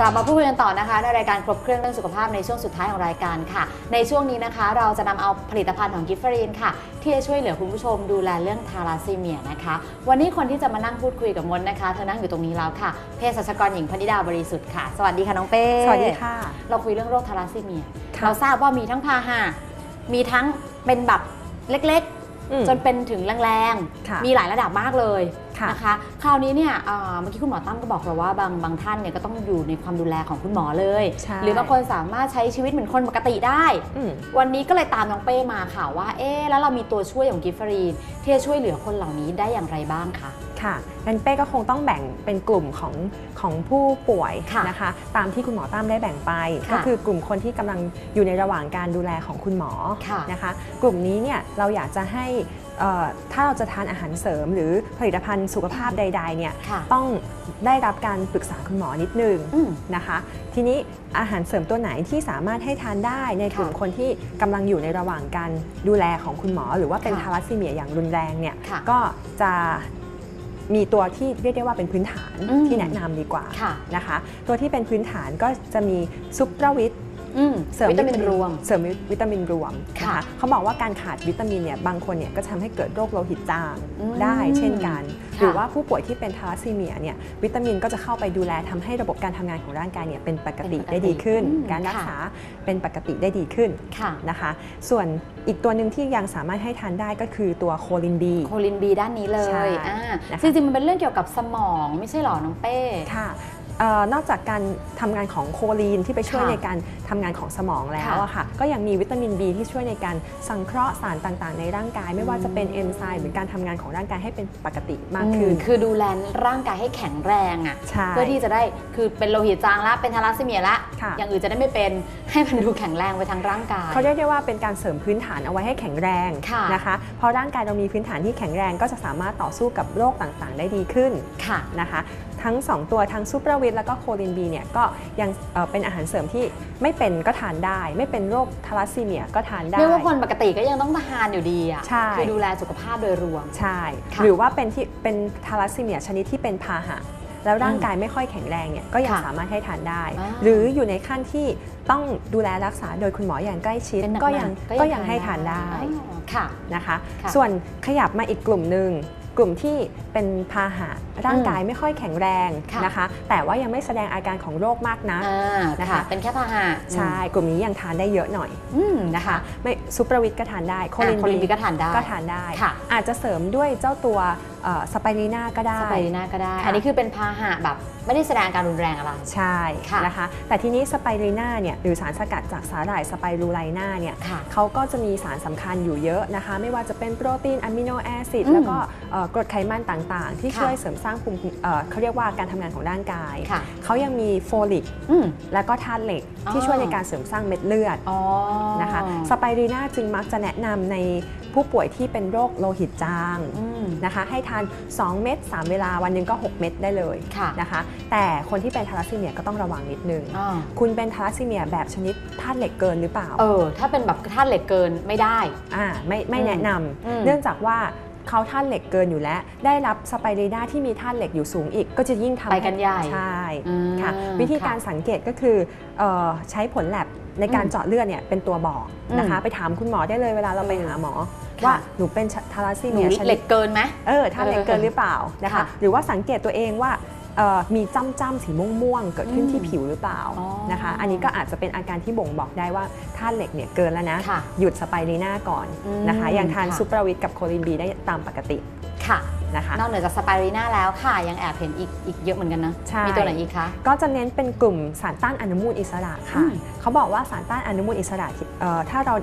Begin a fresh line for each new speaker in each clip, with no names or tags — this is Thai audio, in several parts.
กลับมาพูดคุยกันต่อนะคะ ในรายการครบเครื่องเรื่องสุขภาพในช่วงสุดท้ายของรายการค่ะ ในช่วงนี้นะคะ เราจะนำเอาผลิตภัณฑ์ของกิฟเฟอรีนค่ะ ที่จะช่วยเหลือคุณผู้ชมดูแลเรื่องทาราซีเมียนะคะ วันนี้คนที่จะมานั่งพูดคุยกับมดนะคะ เธอนั่งอยู่ตรงนี้แล้วค่ะเภสัชกรหญิงพนิดาบริสุทธิ์ค่ะ สวัสดีค่ะน้องเป้
สวัสดีค่ะ
เราคุยเรื่องโรคทาราซีเมีย
ค่ะ
เราทราบว่ามีทั้งพาหะมีทั้งเป็นแบบเล็ก
อืม
ๆจนเป็นถึงแรง
ค่ะ
ๆมีหลายระดับมากเลย
ค่ะ
นะคะคราวนี้เนี่ยเอ่อเมื่อกี้คุณหมอตั้มก็บอกเราว่าบางบางท่านเนี่ยก็ต้องอยู่ในความดูแลของคุณหมอเลย
ใช่
หรือบางคนสามารถใช้ชีวิตเหมือนคนปกติได้
อืม
วันนี้ก็เลยตามน้องเป้มาค่ะว่าเอ๊ะแล้วเรามีตัวช่วยของกิฟฟรีนที่จะช่วยเหลือคนเหล่านี้ได้อย่างไรบ้างคะ
ค่ะงั้นเป้ก็คงต้องแบ่งเป็นกลุ่มของของผู้ป่วย
ค่ะ
นะคะ ตามที่คุณหมอตั้มได้แบ่งไป
ค่ะ
ก็คือกลุ่มคนที่กำลังอยู่ในระหว่างการดูแลของคุณหมอ
ค่ะ
นะคะ กลุ่มนี้เนี่ยเราอยากจะให้เอ่อถ้าเราจะทานอาหารเสริม หรือผลิตภัณฑ์สุขภาพใดๆเนี่ย
ค่ะ
ต้องได้รับการปรึกษาคุณหมอนิดนึง
อืม
นะคะ ทีนี้อาหารเสริมตัวไหนที่สามารถให้ทานได้ในกลุ่ม
ค่ะ
คนที่กำลังอยู่ในระหว่างการดูแลของคุณหมอ หรือว่าเป็น
ค่ะ
ทาลัสซีเมียอย่างรุนแรงเนี่ย
ค่ะ
ก็จะ มีตัวที่เรียกได้ว่าเป็นพื้นฐาน
อืม
ที่แนะนำดีกว่า
ค่ะ
นะคะ ตัวที่เป็นพื้นฐานก็จะมีซุปเปอร์วิต
อืมวิตามินรวม
เสริมวิตามินรวมนะ
ค่ะ
คะเขาบอกว่าการขาดวิตามินเนี่ยบางคนเนี่ยก็ทำให้เกิดโรคโลหิตจาง
อืม
ได้เช่นกัน
ค่ะ
หรือว่าผู้ป่วยที่เป็นทาลัสซีเมียเนี่ยวิตามินก็จะเข้าไปดูแลทำให้ระบบการทำงานของร่างกายเนี่ยเป็นปกติ
เป็นปกติ
ได้ดีขึ้น
อืม
การรัก
ค่ะ
ษาเป็นปกติได้ดีขึ้น
ค่ะ
นะคะ ส่วนอีกตัวหนึ่งที่ยังสามารถให้ทานได้ก็คือตัวโคลินบี
โคลินบีด้านนี้เล
ใช่
ยอ่า
นะคะ
จริงๆมันเป็นเรื่องเกี่ยวกับสมองไม่ใช่หรอน้องเป้
ค่ะเอ่อ นอกจากการทำงานของโคลีนที่ไปช่วย
ค่ะ
ในการทำงานของสมองแล้ว
ค่ะ
อะค่ะก็ยังมีวิตามิน B ที่ช่วยในการสังเคราะห์สารต่างๆ ในร่างกาย ไม่ว่าจะเป็นเอนไซม์หรือการทำงานของร่างกายให้เป็นปกติมากขึ้น
อืมคือดูแลร่างกายให้แข็งแรงอะ
ใช่
เพื่อที่จะได้คือเป็นโลหิตจางละเป็นทาราซีเมียละ
ค่ะ
อย่างอื่นจะได้ไม่เป็นให้มันดูแข็งแรงไปทางร่างกาย
เขาเรียกได้ว่าเป็นการเสริมพื้นฐานเอาไว้ให้แข็งแรง
ค่ะ
นะคะพอร่างกายเรามีพื้นฐานที่แข็งแรงก็จะสามารถต่อสู้กับโรคต่างๆ ได้ดีขึ้น
ค่ะ
นะคะ ทั้ง 2 ตัวทั้งซูเปอร์วิตแล้วก็โคลินบีเนี่ยก็ยังเอ่อเป็นอาหารเสริมที่ไม่เป็นก็ทานได้ ไม่เป็นโรคทาลัสซีเมียก็ทานได้
เรียกว่าคนปกติก็ยังต้องทานอยู่ดีอะ
ใช่
คือดูแลสุขภาพโดยรวม
ใช่
ค่ะ
หรือว่าเป็นที่เป็นทาลัสซีเมียชนิดที่เป็นพาหะแล้วร่าง
อืม
กายไม่ค่อยแข็งแรงเนี่ยก็ยัง
ค่ะ
สามารถให้ทานได้
อ่า
หรืออยู่ในขั้นที่ต้องดูแลรักษาโดยคุณหมออย่างใกล้ชิด
เป็นหนั
ก็ยังก็ยังให้ทานได้
อ๋อค่ะ
นะคะ
ค่ะ
ส่วนขยับมาอีกกลุ่มหนึ่ง กลุ่มที่เป็นพาหะร่างกายไม่ค่อยแข็งแรง
ค่ะ
นะคะ แต่ว่ายังไม่แสดงอาการของโรคมากนัก
อ่า
นะคะ
ค่ะเป็นแค่พาหะ
ใช่กลุ่มนี้ยังทานได้เยอะหน่อย
อืม
นะ
นะคะคะ
ไม่ Super Vit ก็ทานได้โคลิน
อะโคลินบีก็ทานได้
ก็ทานได้
ค่ะ
อาจจะเสริมด้วยเจ้าตัว spirulina ก็ได้
spirulina ก็ได้
ค่ะ
อันนี้คือเป็นพาหะแบบไม่ได้แสดงอาการรุนแรงอะไร
ใช่
ค่ะ
นะคะ แต่ทีนี้ spirulina เนี่ยหรือสารสกัดจากสาหร่าย spirulina เนี่ย
ค่ะ
เขาก็จะมีสารสำคัญอยู่เยอะนะคะ ไม่ว่าจะเป็นโปรตีน amino acid อื
ม
แล้วก็เอ่อ กรดไขมันต่างๆ ที่
ค่ะ
ช่วยเสริมสร้างภูมิเอ่อเขาเรียกว่าการทำงานของร่างกาย
ค่ะ
เขายังมีโฟลิก
อืม
แล้วก็ธาตุเหล็ก
อ๋อ
ที่ช่วยในการเสริมสร้างเม็ดเลือด
อ๋อ
นะคะ spirulina จึงมักจะแนะนำในผู้ป่วยที่เป็นโรคโลหิตจาง
อืม
นะคะให้ทาน 2 เม็ด3 เวลาวันหนึ่งก็ 6 เม็ดได้เลย
ค่ะ
นะคะแต่คนที่เป็นทาลัสซีเมียก็ต้องระวังนิดนึง
อ่า
คุณเป็นทาลัสซีเมียแบบชนิดธาตุเหล็กเกินหรือเปล่า
เออ ถ้าเป็นแบบธาตุเหล็กเกินไม่ได้
อ่าไม่ไม่
อืม
แนะน
อืมำ
เนื่องจากว่า เขาธาตุเหล็กเกินอยู่แล้ว ได้รับสไปรีนาที่มีธาตุเหล็กอยู่สูงอีก ก็จะยิ่งทำ
ไปกันใหญ่
ใช่
อืม
ค่ะวิธีการ
ค่ะ
สังเกตก็คือเออใช้ผลแลบในการ
อืม
เจาะเลือดเนี่ยเป็นตัวบอกนะคะ
อืม
ไปถามคุณหมอได้เลยเวลาเราไปหาหมอ
ค่ะ
ว่าหนูเป็นทาลัสซี
หนู
เมียช
เห
นิ
ล็
ด
กเกินไหม
เออธาตุเหล็กเกินหรือเปล่านะคะ
ค่ะ
หรือว่าสังเกตตัวเองว่า เอ่อมีจ้ำจ้ำๆสีม่วงๆเกิดขึ้น
อืม
ที่ผิวหรือเปล่า
อ๋อ
นะคะ อันนี้ก็อาจจะเป็นอาการที่บ่งบอกได้ว่าธาตุเหล็กเนี่ยเกินแล้วนะ
ค่ะ
หยุด spirulina ก่อน
อืม
นะคะยังทาน
ค่ะ
Super Vit กับ Choline B ได้ตามปกติ
ค่ะ
นะคะ
นอกเหนือจากสไปรีนาแล้วค่ะ ยังแอบเห็นอีกอีกเยอะเหมือนกันนะ
ใช่
มีตัวไหนอีกคะ
ก็จะเน้นเป็นกลุ่มสารต้านอนุมูลอิสระ
อื
ค่ะ
ม
เขาบอกว่าสารต้านอนุมูลอิสระที่เอ่อถ้าเรา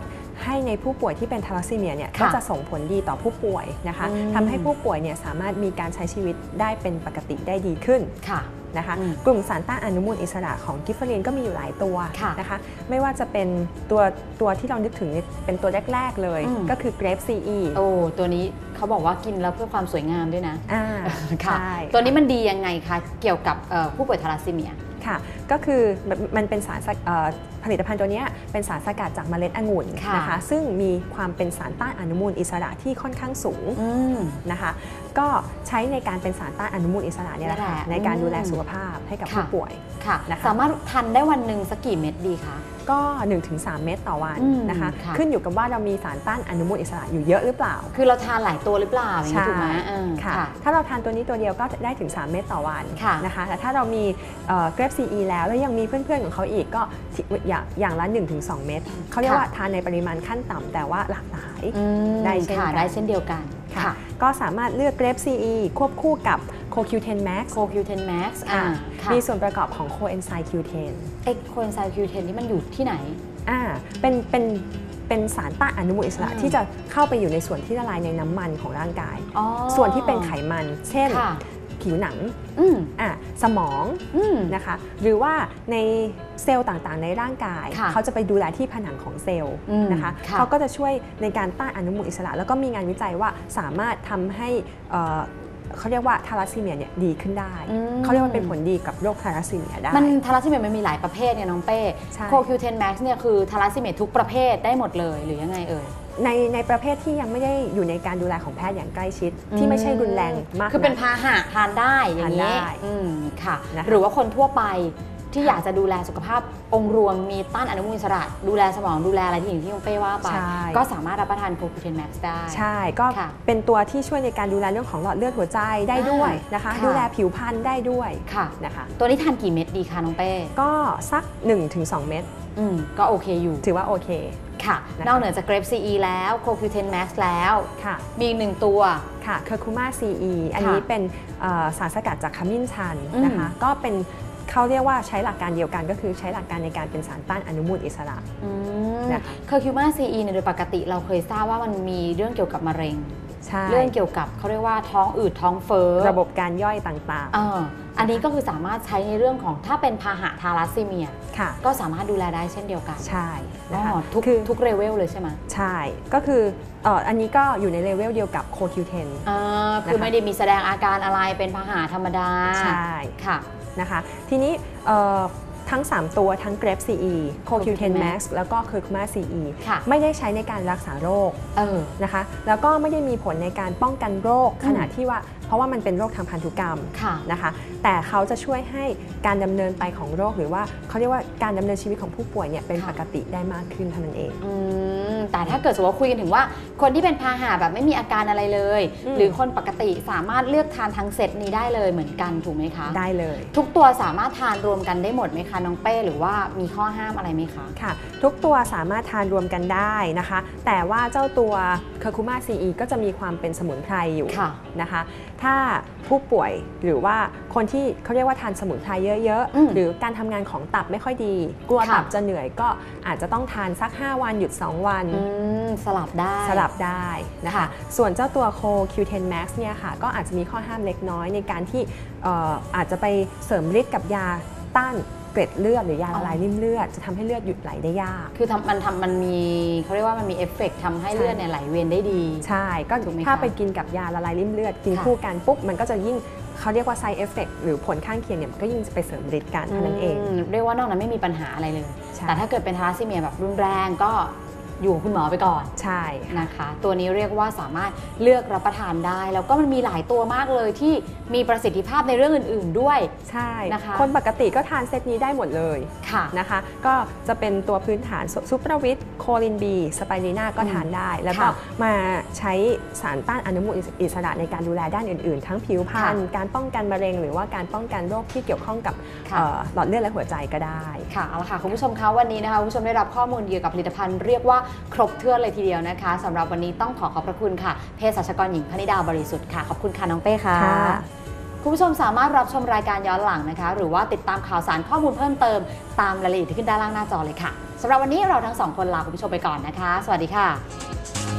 ให้ในผู้ป่วยที่เป็นทาลัสซีเมียเนี่ย
ค่ะ
ก็จะส่งผลดีต่อผู้ป่วยนะคะ
อืม
ทำให้ผู้ป่วยเนี่ยสามารถมีการใช้ชีวิตได้เป็นปกติได้ดีขึ้น
ค่ะ
นะคะ
อืม
กลุ่มสารต้านอนุมูลอิสระของกิฟเฟอรีนก็มีอยู่หลายตัว
ค่ะ
นะคะไม่ว่าจะเป็นตัวตัวที่เรานึกถึงเนี่ยเป็นตัวแรก ๆ เลย
อืม
ก็คือ grape CE
โอ้ตัวนี้เขาบอกว่ากินแล้วเพื่อความสวยงามด้วยนะ
อ่า
ค่ะ
ใช่
ตัวนี้มันดียังไงคะ เกี่ยวกับเอ่อผู้ป่วยทาราซีเมีย
ค่ะ ก็คือมันมันเป็นสารสกเอ่อผลิตภัณฑ์ตัวเนี้ยเป็นสารสกัดจากเมล็ดองุ่น
ค่ะ
นะคะ ซึ่งมีความเป็นสารต้านอนุมูลอิสระที่ค่อนข้างสูง
อืม
นะคะ ก็ใช้ในการเป็นสารต้านอนุมูลอิสระเนี่ยแหละค่ะ
นั่นแหละ
ในการดูแล
อืม
สุขภาพให้กับ
ค่ะ
ผู้ป่วย
ค่ะ
นะคะ
สามารถทานได้วันหนึ่งสักกี่เม็ดดีคะ
ก็ 1-3 เม็ดต่อวัน
อืม
นะคะ
ค่ะ
ขึ้นอยู่กับว่าเรามีสารต้านอนุมูลอิสระอยู่เยอะหรือเปล่า
คือเราทานหลายตัวหรือเปล่าอย่างนี้ถูกไหมเออ
ค่ะ
ค่ะ
ถ้าเราทานตัวนี้ตัวเดียวก็ได้ถึง 3 เม็ดต่อวัน
ค่ะ
นะคะ แต่ถ้าเรามี Grape C แล้วแล้วยังมีเพื่อนๆของเขาอีกก็ที่อย่างอย่างละ1-2 เม็ดเขาเรียกว่าทานในปริมาณขั้นต่ำแต่ว่าหลากหลาย
อืม
ได้เช่น
ค่ะ
กัน
ได้เช่นเดียวกัน
ค่ะ ก็สามารถเลือก Grape Cควบคู่กับ Co Q10 Max Co Q10
Max ค่ะค่ะ
มีส่วนประกอบของ coenzyme Q10 เอ็
ก coenzyme Q10ที่มันอยู่ที่ไหน
อ่าเป็นเป็นเป็นสารต้านอนุมูลอิสระ
อืม
ที่จะเข้าไปอยู่ในส่วนที่ละลายในน้ำมันของร่างกาย
อ๋อ
ส่วนที่เป็นไขมัน เช่น
ค่ะ
ผิวหนัง
อืม
อะสมอง
อืม
นะคะ หรือว่าในเซลล์ต่างๆ ในร่างกาย
ค่ะ
เขาจะไปดูแลที่ผนังของเซลล์
อืม
นะคะ
ค่ะ
เขาก็จะช่วยในการต้านอนุมูลอิสระ แล้วก็มีงานวิจัยว่าสามารถทำให้ เอ่อเขาเรียกว่าทาราซีเมียเนี่ยดีขึ้นได้
อืม
เขาเรียกว่าเป็นผลดีกับโรคทาราซีเมียได้
มันทาราซีเมียมันมีหลายประเภทเนี่ยน้องเป้
ใช่
โคคิวเทนแม็กซ์เนี่ยคือทาราซีเมียทุกประเภทได้หมดเลยหรือยังไงเอ่ย
ในในประเภทที่ยังไม่ได้อยู่ในการดูแลของแพทย์อย่างใกล้ชิด ที่ไม่ใช่รุนแรงมาก
คือเป็น
ก
พาหะทานได้อย่างนี้
ทานได้
อืมค่ะ
นะคะ
หรือว่าคนทั่วไป ที่อยากจะดูแลสุขภาพองค์รวมมีต้านอนุมูลอิสระ ดูแลสมองดูแลอะไรที่อย่างที่น้องเป้ว่าไป
ใช่
ก็สามารถรับประทาน Co Q10 Max ได้
ใช่ก็
ค่ะ
เป็นตัวที่ช่วยในการดูแลเรื่องของหลอดเลือดหัวใจได้ด้วยนะคะ
ค่ะ
ดูแลผิวพรรณได้ด้วย
ค่ะ
นะคะ
ตัวนี้ทานกี่เม็ดดีคะน้องเป้
ก็สัก 1-2 เม็ด
อืมก็โอเคอยู่
ถือว่าโอเค
ค่ะ
นะคะ
นอกเหนือจาก Grape C แล้ว Co Q10 Max แล้ว
ค่ะ
มีอีกหนึ่งตัว
ค่ะ Curcuma C-E อันนี้เป็นเอ่อสารสกัดจากขมิ้นชันนะคะ ก็เป็น เขาเรียกว่าใช้หลักการเดียวกันก็คือใช้หลักการในการเป็นสารต้านอนุมูลอิสระ
อืม
นะคะ
Curcuma C-E เนี่ยโดยปกติเราเคยทราบว่ามันมีเรื่องเกี่ยวกับมะเร็ง
ใช่
เรื่องเกี่ยวกับเขาเรียกว่าท้องอืดท้องเฟ้อ
ระบบการย่อยต่าง
เอออันนี้ก็คือสามารถใช้ในเรื่องของถ้าเป็นพาหะทาลัสซีเมีย
ๆ ค่ะ
ก็สามารถดูแลได้เช่นเดียวกัน
ใช่
อ๋
นะคะ
อทุก
คือ
ทุกเลเวลเลยใช่ไหม
ใช่ ก็คือเอ่ออันนี้ก็อยู่ในเลเวลเดียวกับโคคิวเทน
อ่าคือ
นะคะ
ไม่ได้มีแสดงอาการอะไรเป็นพาหะธรรมดา
ใช่
ค่ะ
นะคะ ทีนี้เอ่อทั้ง 3 ตัวทั้ง Grep CE CoQ10 Max แล้วก็ Curcuma CE
ค่ะ
ไม่ได้ใช้ในการรักษาโรค
เออ
นะคะ แล้วก็ไม่ได้มีผลในการป้องกันโรค
อืม
ขณะที่ว่าเพราะว่ามันเป็นโรคทางพันธุกรรม
ค่ะ
นะคะ แต่เขาจะช่วยให้การดำเนินไปของโรคหรือว่าเขาเรียกว่าการดำเนินชีวิตของผู้ป่วยเนี่ยเป็น
ค่ะ
ปกติได้มากขึ้นเท่านั้นเอง
อืมแต่ถ้าเกิดสมมติว่าคุยกันถึงว่า คนที่เป็นพาหะแบบไม่มีอาการอะไรเลย
อืม
หรือคนปกติสามารถเลือกทานทั้งเซตนี้ได้เลยเหมือนกันถูกไหมคะ
ได้เลย
ทุกตัวสามารถทานรวมกันได้หมดไหมคะน้องเป้หรือว่ามีข้อห้ามอะไรไหมคะ
ค่ะ ทุกตัวสามารถทานรวมกันได้นะคะ แต่ว่าเจ้าตัว Curcuma CE ก็จะมีความเป็นสมุนไพรอยู่
ค่ะ
นะคะถ้าผู้ป่วยหรือว่าคนที่เขาเรียกว่าทานสมุนไพรเยอะ
อืม
ๆหรือการทำงานของตับไม่ค่อยดี กลัว
ค่ะ
ตับจะเหนื่อยก็อาจจะต้องทานสัก 5 วันหยุด 2 วัน
อืมสลับได้
สลับได้นะคะ
ค่ะ
ส่วนเจ้าตัวโค Q10 Max เนี่ยค่ะก็อาจจะมีข้อห้ามเล็กน้อยในการที่เอ่ออาจจะไปเสริมฤทธิ์กับยา ต้านเกล็ดเลือดหรือยาละลายลิ่มเลือดจะทำให้เลือดหยุดไหลได้ยาก
คือทำมันทำมันมีเขาเรียกว่ามันมีเอฟเฟกต์ทำให้
ใช่
เลือดเนี่ยไหลเวียนได้ดี
ใช่ ก็
ถูกไหม
ถ้า
คะ
ไปกินกับยาละลายลิ่มเลือด กิน
ค่ะ
คู่กันปุ๊บมันก็จะยิ่งเขาเรียกว่า side effect หรือผลข้างเคียงเนี่ยมันก็ยิ่งไปเสริมฤทธิ์กันเท่านั้นเอง
มเรียกว่านอกนั้นไม่มีปัญหาอะไรเลย
ใช่
แต่ถ้าเกิดเป็นทาลัสซีเมียแบบรุนแรงก็ อยู่กับคุณหมอไปก่อน
ใช่
นะคะ ตัวนี้เรียกว่าสามารถเลือกรับประทานได้ แล้วก็มันมีหลายตัวมากเลยที่มีประสิทธิภาพในเรื่องอื่น ๆด้วย
ใช่
นะคะ
คนปกติก็ทานเซตนี้ได้หมดเลย
ค่ะ
นะคะ ก็จะเป็นตัวพื้นฐาน Super Vit Choline B spirulina ก็ทานได้ แล้วก็
ค่ะ
มาใช้สารต้านอนุมูลอิสระในการดูแลด้านอื่น ๆ ทั้งผิวพรรณ
ค่ะ
การป้องกันมะเร็ง หรือว่าการป้องกันโรคที่เกี่ยวข้องกับ
ค่ะ
เอ่อหลอดเลือดและหัวใจก็ได้
ค่ะเอาละค่ะคุณผู้ชมคะวันนี้นะคะคุณผู้ชมได้รับข้อมูลเกี่ยวกับผลิตภัณฑ์เรียกว่าครบถ้วนเลยทีเดียวนะคะสำหรับวันนี้ต้องขอขอบพระคุณค่ะ เภสัชกรหญิงพนิดาบริสุทธิ์ค่ะ ขอบคุณค่ะน้องเป้ค่ะ
ค่ะ
คุณผู้ชมสามารถรับชมรายการย้อนหลังนะคะ หรือว่าติดตามข่าวสารข้อมูลเพิ่มเติมตามรายละเอียดที่ขึ้นด้านล่างหน้าจอเลยค่ะสำหรับวันนี้เราทั้งสองคนลาคุณผู้ชมไปก่อนนะคะ สวัสดีค่ะ